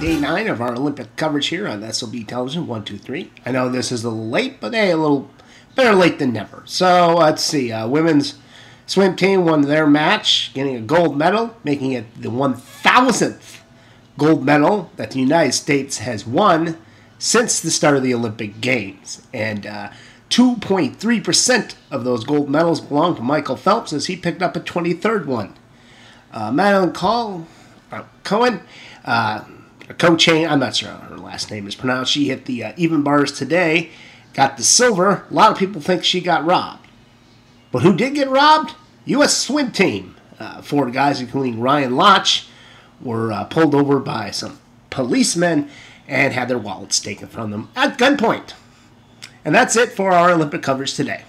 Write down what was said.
nine of our Olympic coverage here on SOB Television 123. I know this is a little late, but hey, a little better late than never. So let's see. Uh, women's swim team won their match, getting a gold medal, making it the 1,000th gold medal that the United States has won since the start of the Olympic Games. And uh, 2.3% of those gold medals belong to Michael Phelps as he picked up a 23rd one. Uh, Madeline Call, uh, Cohen, uh, coach, I'm not sure how her last name is pronounced. She hit the uh, even bars today, got the silver. A lot of people think she got robbed. But who did get robbed? U.S. swim team. Uh, four guys, including Ryan Lochte, were uh, pulled over by some policemen and had their wallets taken from them at gunpoint. And that's it for our Olympic coverage today.